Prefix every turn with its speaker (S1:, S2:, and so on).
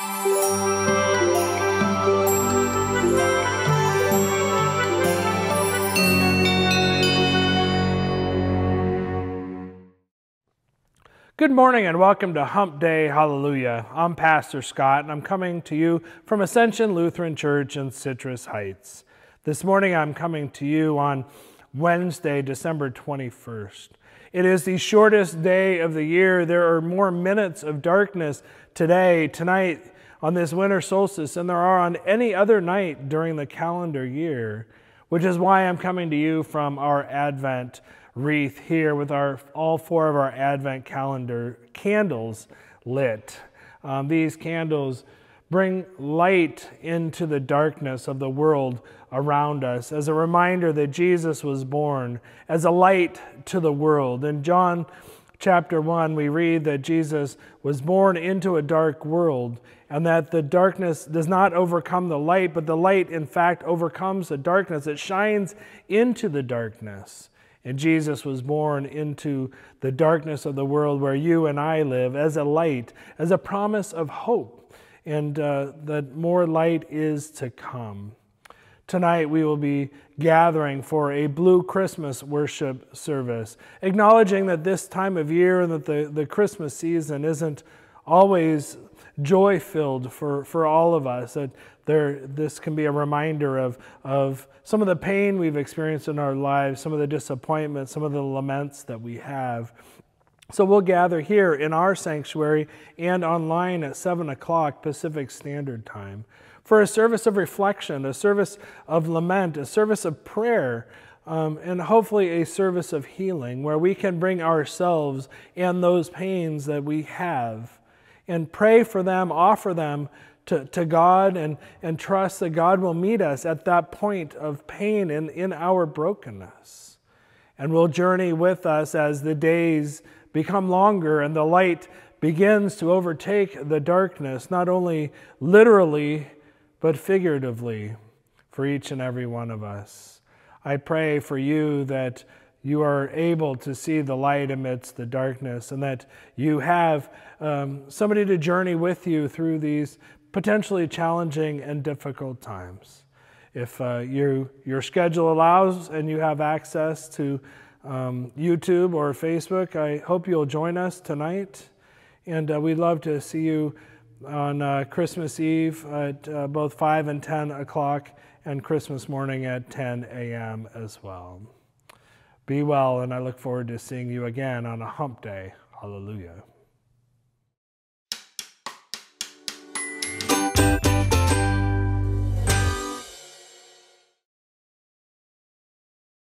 S1: Good morning and welcome to Hump Day Hallelujah. I'm Pastor Scott and I'm coming to you from Ascension Lutheran Church in Citrus Heights. This morning I'm coming to you on Wednesday, December 21st. It is the shortest day of the year. There are more minutes of darkness today, tonight, on this winter solstice than there are on any other night during the calendar year, which is why I'm coming to you from our Advent wreath here with our all four of our Advent calendar candles lit. Um, these candles bring light into the darkness of the world around us as a reminder that Jesus was born as a light to the world. In John chapter 1, we read that Jesus was born into a dark world and that the darkness does not overcome the light, but the light, in fact, overcomes the darkness. It shines into the darkness. And Jesus was born into the darkness of the world where you and I live as a light, as a promise of hope, and uh, that more light is to come. Tonight we will be gathering for a Blue Christmas worship service, acknowledging that this time of year and that the, the Christmas season isn't always joy filled for, for all of us. That there, this can be a reminder of, of some of the pain we've experienced in our lives, some of the disappointment, some of the laments that we have. So we'll gather here in our sanctuary and online at 7 o'clock Pacific Standard Time for a service of reflection, a service of lament, a service of prayer. Um, and hopefully a service of healing where we can bring ourselves and those pains that we have and pray for them, offer them to, to God, and, and trust that God will meet us at that point of pain and in our brokenness. And will journey with us as the days become longer and the light begins to overtake the darkness, not only literally, but figuratively for each and every one of us. I pray for you that you are able to see the light amidst the darkness and that you have um, somebody to journey with you through these potentially challenging and difficult times. If uh, you, your schedule allows and you have access to um, YouTube or Facebook. I hope you'll join us tonight. And uh, we'd love to see you on uh, Christmas Eve at uh, both 5 and 10 o'clock and Christmas morning at 10 a.m. as well. Be well, and I look forward to seeing you again on a hump day. Hallelujah.